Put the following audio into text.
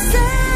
say